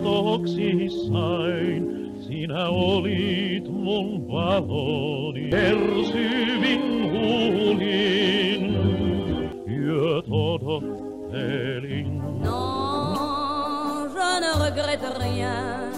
paradoksi. Sinä olit mun valoni, hersyvin huulin. Yöt odottelin. Non, je ne regrette rien.